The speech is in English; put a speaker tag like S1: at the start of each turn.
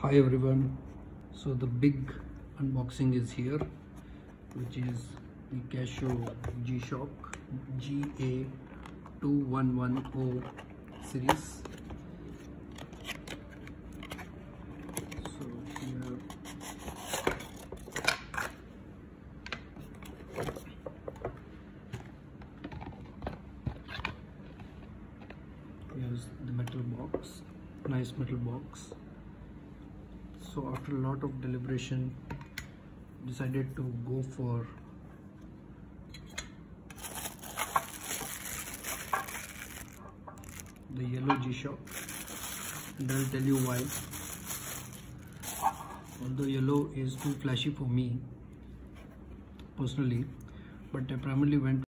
S1: hi everyone. So the big unboxing is here which is the Casio G-Shock GA2110 series. So here. Here's the metal box. Nice metal box so after a lot of deliberation decided to go for the yellow G-Shock and I'll tell you why. Although yellow is too flashy for me personally but I primarily went